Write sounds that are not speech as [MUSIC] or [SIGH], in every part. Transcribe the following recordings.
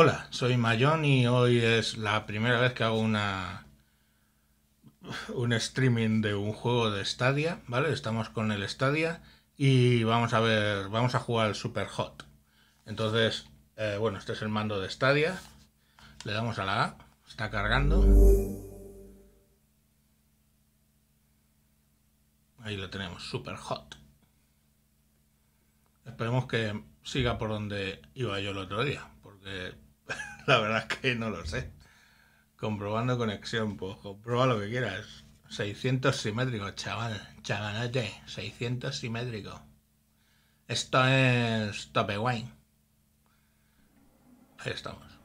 Hola, soy Mayón y hoy es la primera vez que hago una un streaming de un juego de Stadia, ¿vale? Estamos con el Stadia y vamos a ver, vamos a jugar Super Hot. Entonces, eh, bueno, este es el mando de Stadia. Le damos a la A, está cargando. Ahí lo tenemos, Super Hot. Esperemos que siga por donde iba yo el otro día, porque la verdad es que no lo sé. Comprobando conexión, pues comprueba lo que quieras. 600 simétrico, chaval, chavalete, 600 simétrico. Esto es tope wine. Ahí estamos.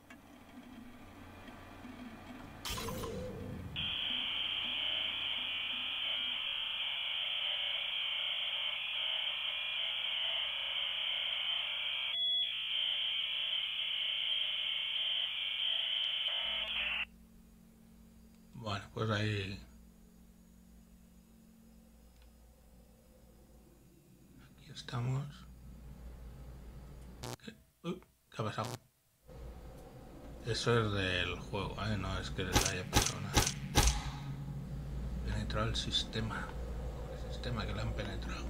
Bueno, pues ahí. Aquí estamos. ¿Qué, Uy, ¿qué ha pasado? Eso es del juego, ¿eh? No es que les haya pasado nada. Penetrado el sistema. El sistema que le han penetrado.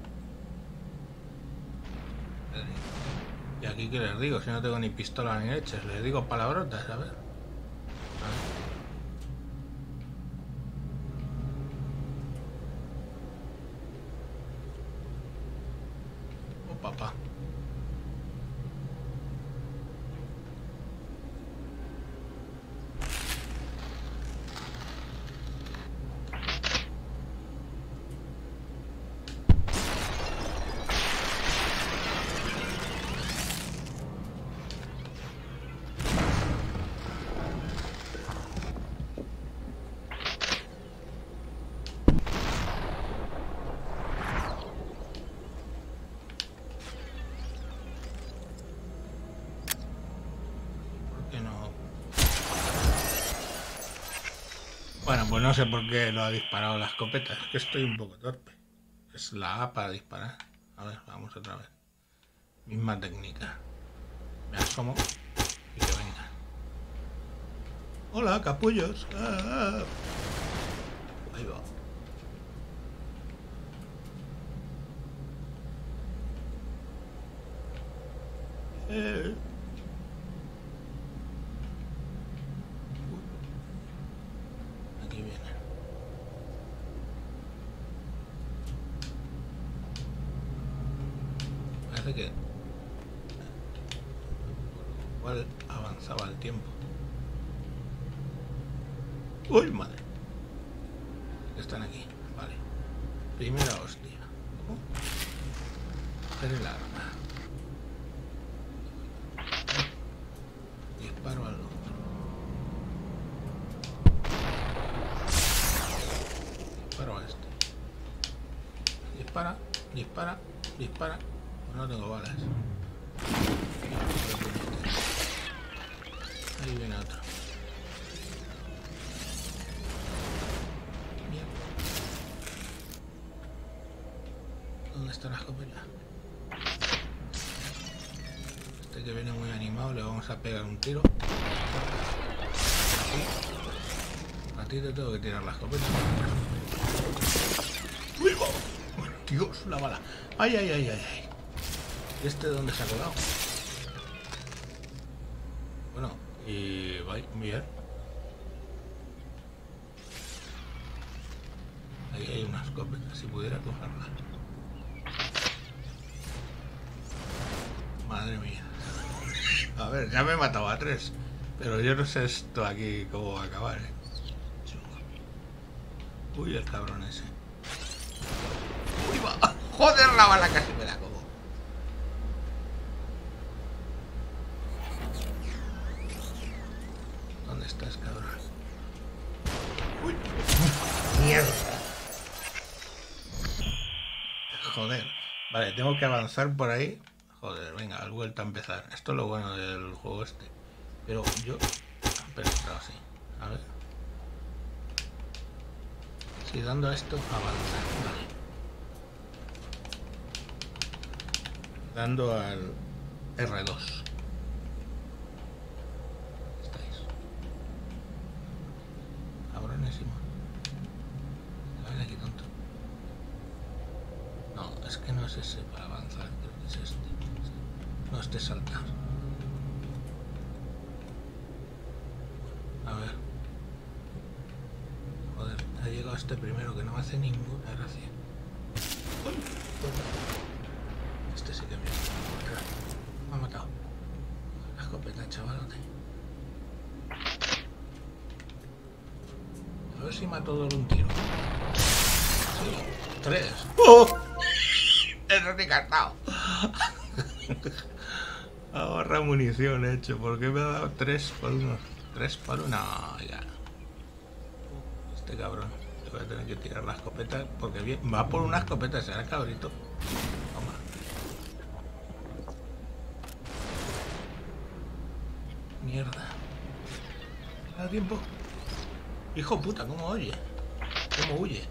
Y aquí que les digo, si no tengo ni pistola ni leches, les digo palabrotas, a. A ver. Papá. Pues no sé por qué lo ha disparado la escopeta. Es que estoy un poco torpe. Es la A para disparar. A ver, vamos otra vez. Misma técnica. Me asomo y que venga. Hola, capullos. Ah. Ahí va. Eh. Aquí viene. Parece que cual avanzaba el tiempo. Uy, madre. Están aquí, vale. Primera hostia. Hacer el arma. Disparo al otro. Disparo a este. Dispara, dispara, dispara. No tengo balas. Ahí viene otro. Mierda. ¿Dónde está la escopeta? Este que viene muy animado le vamos a pegar un tiro. A ti te tengo que tirar la escopeta. ¡Uy, va! Dios, la bala. ¡Ay, ay, ay, ay! ay! ¿Y este dónde se ha colado? Bueno, y... bien. Ahí hay una escopeta, si pudiera cogerla. Madre mía. A ver, ya me he matado a tres. Pero yo no sé esto aquí cómo va a acabar, ¿eh? Uy, el cabrón ese. Uy, va. Joder, la bala casi me la tengo que avanzar por ahí. Joder, venga, al vuelta a empezar. Esto es lo bueno del juego este. Pero yo... Pero claro, sí. A ver. Si dando a esto, avanza. Dando al R2. es que no es ese para avanzar, creo que es este. No, este es saltar. A ver. Joder, ha llegado este primero que no me hace ninguna gracia. Este sí que me ha matado. La escopeta, chavalote. A ver si mato de un tiro. Sí, tres. ¡Oh! Eso sí cartado. Ahorra munición hecho. ¿Por qué me ha dado tres por uno? Tres por uno. Ya. Este cabrón. Voy a tener que tirar la escopeta porque bien, va por una escopeta. Será cabrito. Toma. Mierda. ¿Me da tiempo? Hijo puta, ¿cómo oye? ¿Cómo huye?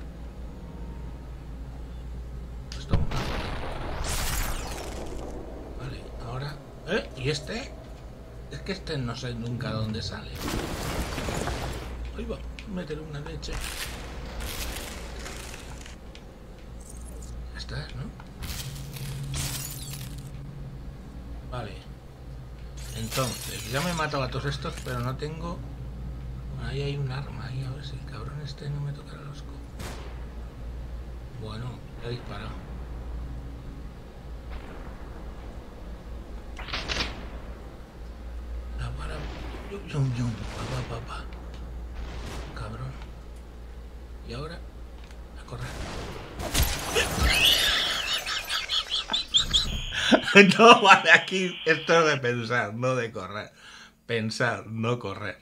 Pues toma. Vale, ahora... ¿Eh? ¿Y este? Es que este no sé nunca dónde sale. Ahí va, métele una leche. Vale. Entonces, ya me he matado a todos estos, pero no tengo... Ahí hay un arma, ahí a ver si el cabrón este no me tocará los co... Bueno, he disparado. La para... Yum, yum, papá, papá. Cabrón. Y ahora, a correr. [LAUGHS] no, vale, aquí esto es de pensar, no de correr. Pensar, no correr.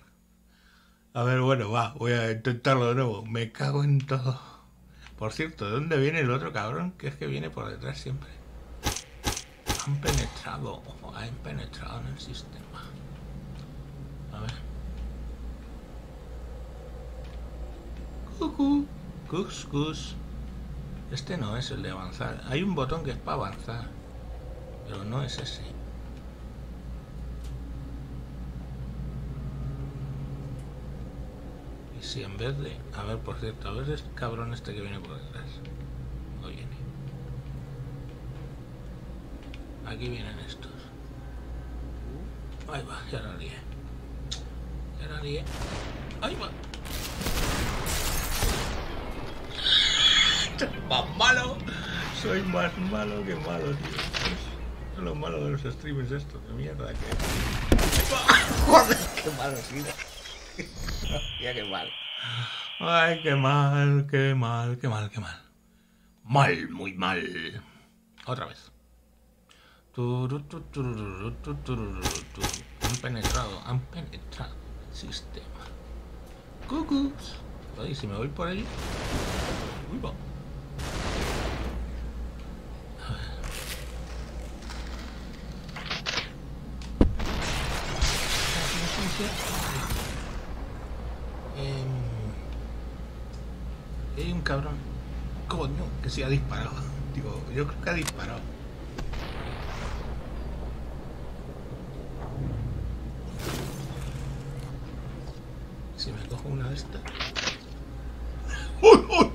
A ver, bueno, va, voy a intentarlo de nuevo. Me cago en todo. Por cierto, ¿de dónde viene el otro cabrón? Que es que viene por detrás siempre. Han penetrado, han penetrado en el sistema. A ver. Cucu, cus, cus. Este no es el de avanzar. Hay un botón que es para avanzar. Pero no es ese. Y si en vez de... A ver, por cierto, a ver el cabrón este que viene por detrás. No viene. Aquí vienen estos. Ahí va, ya la lié. Ya la lié. Ahí va. [LAUGHS] Más malo. Soy más malo que malo, tío. Lo malo de los streamers estos, de mierda que. [LAUGHS] Joder, qué malo he sido. [LAUGHS] Ya qué mal. Ay, qué mal, qué mal, qué mal, qué mal. Mal, muy mal. Otra vez. Han penetrado, han penetrado el sistema. Cucus. Oye, si me voy por allí. Uy, va. A ver. Eh, hay un cabrón. Coño, que se ha disparado. Digo, yo creo que ha disparado. Si me cojo una de estas. ¡Uy, uy!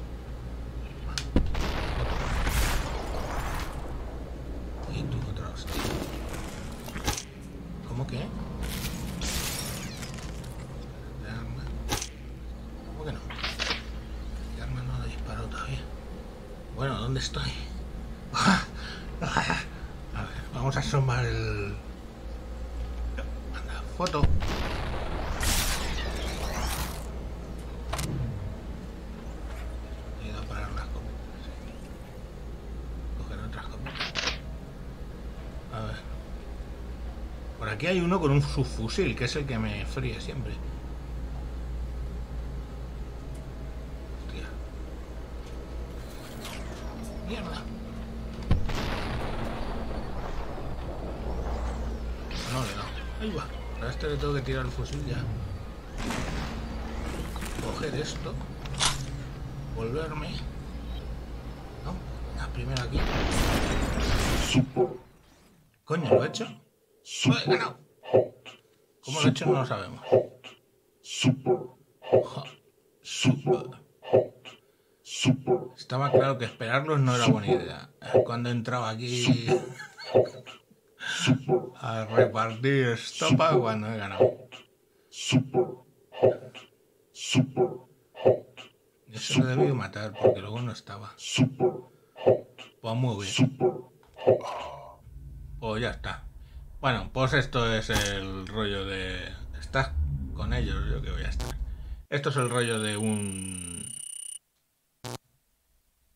Y tú otra hostia. ¿Cómo que? De arma. ¿Cómo que no? De arma no ha disparado todavía. Bueno, ¿dónde estoy? A ver, vamos a asomar el... Anda, foto. Aquí hay uno con un subfusil, que es el que me fríe siempre. Hostia. Mierda. No le he dado. Ahí va. A este le tengo que tirar el fusil ya. Coger esto. Volverme. No, la primera aquí. Super Coño, ¿lo he hecho? ¡Lo he super hot. ¿Cómo lo he hecho? No lo sabemos. Super hot. Super hot. Super. Estaba claro que esperarlos no era buena idea. Cuando entraba aquí. A repartir estopa cuando he ganado. Super. Hot. Super. Hot. Eso lo debí matar porque luego no estaba. Super. Hot. Pues muy bien. Super. Hot. Pues ya está. Bueno, pues esto es el rollo de... ¿Estás con ellos? Yo que voy a estar. Esto es el rollo de un...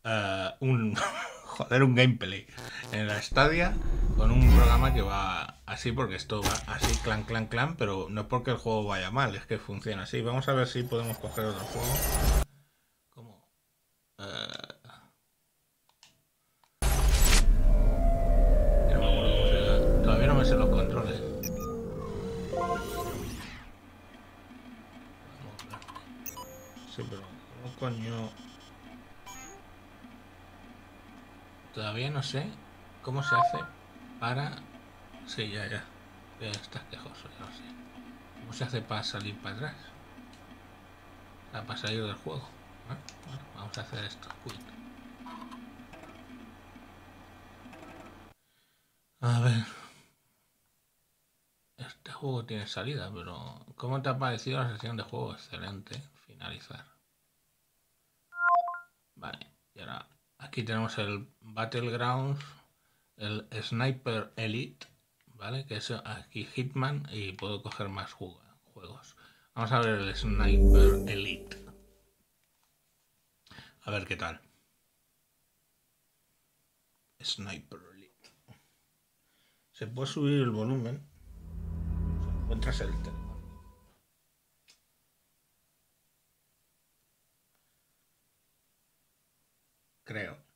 eh, un... [LAUGHS] Joder, un gameplay en la Stadia con un programa que va así porque esto va así clan clan clan, pero no es porque el juego vaya mal, es que funciona así. Vamos a ver si podemos coger otro juego. ¿Cómo? Eh, Ya no me acuerdo cómo se llama. Todavía no me sé los controles. Sí, pero ¿cómo coño? Todavía no sé cómo se hace para... Sí, ya, ya. Ya estás quejoso, ya lo sé. ¿Cómo se hace para salir para atrás? O sea, para salir del juego. vamos a hacer esto. A ver. Este juego tiene salida, pero ¿cómo te ha parecido la sesión de juego? Excelente. Finalizar. Vale, y ahora aquí tenemos el Battlegrounds, el Sniper Elite, ¿vale? Que es aquí Hitman y puedo coger más juegos. Vamos a ver el Sniper Elite. A ver qué tal. Sniper Elite. Se puede subir el volumen. Si encuentras el teléfono. Creo.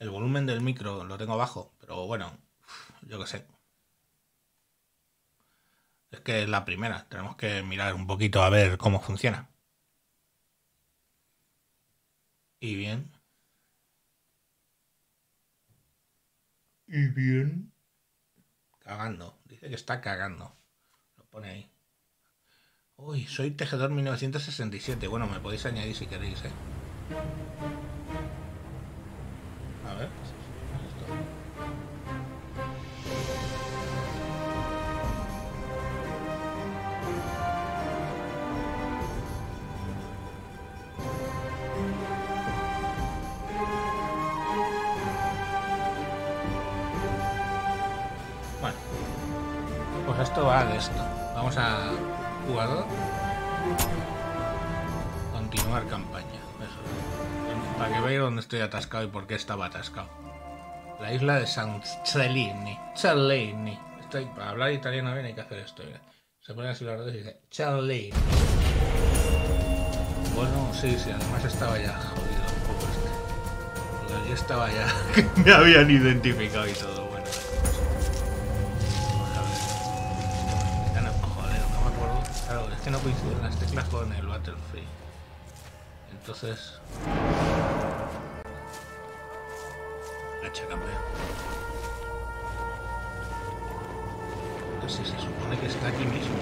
El volumen del micro lo tengo bajo, pero bueno, yo qué sé. Es que es la primera, tenemos que mirar un poquito a ver cómo funciona. Y bien. Y bien. Cagando. Dice que está cagando. Lo pone ahí. Uy, soy tejedor 1967. Bueno, me podéis añadir si queréis, ¿eh? Esto. Bueno, pues esto va de esto. Vamos a jugador. Continuar campaña. Para que veáis dónde estoy atascado y por qué estaba atascado. La isla de San Cellini. Cellini. Estoy, para hablar italiano bien hay que hacer esto. Se pone así los dedos y dice Cellini. Bueno, sí, sí, además estaba ya jodido un poco este. Yo estaba ya. [LAUGHS] me habían identificado y todo. Bueno, joder, no me acuerdo. Claro, es que no coinciden las teclas con el Battlefield. Entonces. Hacha campeón. Sé, se supone que está aquí mismo.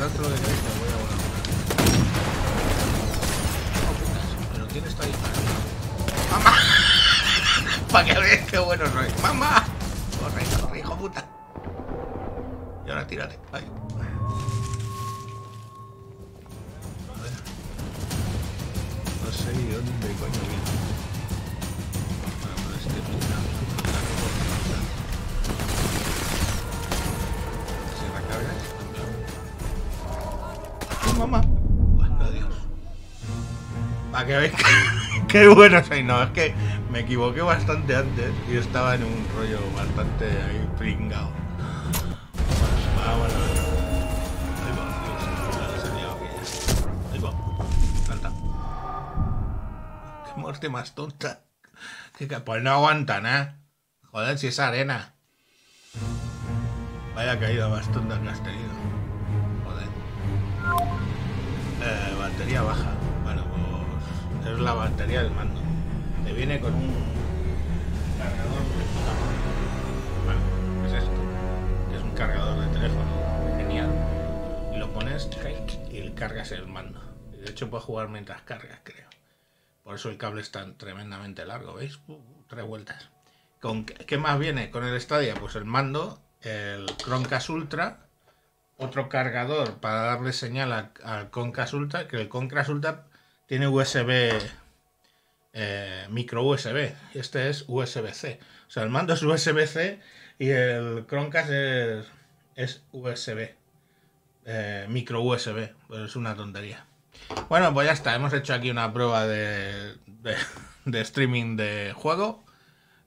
Para otro de te voy a volar. Oh, putas, pero ¿quién está disparando? ¡Mamá! [LAUGHS] Para que veas qué bueno soy. ¡Mamá! Corre, corre, hijo puta. Y ahora tírate. Ay. Mamá! Bueno, adiós. Para que [LAUGHS] que- qué bueno soy. No, es que me equivoqué bastante antes y estaba en un rollo bastante ahí pringao. Bueno, vámonos. Ahí va. Ahí va. Salta. Qué muerte más tonta. Que, pues no aguanta nada. Joder, si es arena. Vaya caída más tonta que has tenido. Batería baja. Bueno, pues es la batería del mando. Te viene con un cargador de es esto. Es un cargador de teléfono. Genial. Y lo pones y cargas el mando. De hecho puedes jugar mientras cargas, creo. Por eso el cable es tan tremendamente largo, ¿veis? Uh, tres vueltas. ¿Con qué, qué más viene con el Stadia? Pues el mando, el Chromecast Ultra, otro cargador para darle señal al Chromecast Ultra, que el Chromecast Ultra tiene USB, eh, micro USB, este es USB-C. O sea, el mando es USB-C y el Chromecast es, USB, eh, micro USB, pues es una tontería. Bueno, pues ya está, hemos hecho aquí una prueba de, de- de streaming de juego.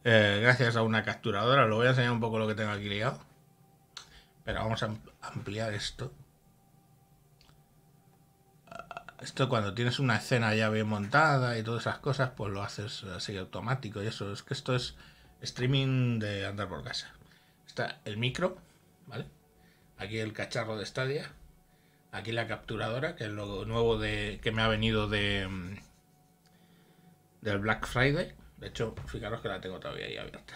eh, gracias a una capturadora. Lo voy a enseñar un poco lo que tengo aquí liado. Pero vamos a am- ampliar esto. Esto cuando tienes una escena ya bien montada y todas esas cosas, pues lo haces así automático y eso. Es que esto es streaming de andar por casa. Está el micro, ¿vale? Aquí el cacharro de Stadia. Aquí la capturadora, que es lo nuevo de que me ha venido de mm, del Black Friday. De hecho, fijaros que la tengo todavía ahí abierta.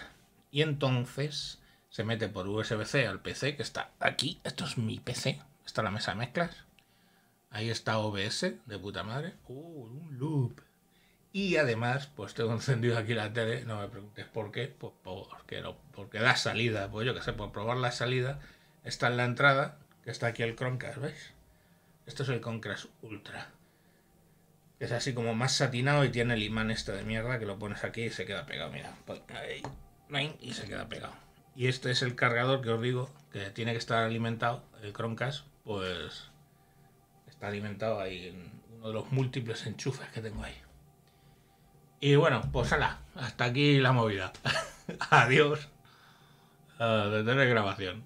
Y entonces se mete por USB-C al PC, que está aquí. Esto es mi PC. Está la mesa de mezclas. Ahí está OBS, de puta madre. Uh, un loop. Y además, pues tengo encendido aquí la tele. No me preguntes por qué. Pues porque, porque da salida. Pues yo que sé, por probar la salida. Está en la entrada, que está aquí el Chromecast, ¿veis? Esto es el Chromecast Ultra. Es así como más satinado y tiene el imán este de mierda que lo pones aquí y se queda pegado. Mira, y se queda pegado. Y este es el cargador que os digo que tiene que estar alimentado. El Chromecast, pues está alimentado ahí en uno de los múltiples enchufes que tengo ahí. Y bueno, pues ala, hasta aquí la movida. [LAUGHS] Adiós. Ah, detener grabación.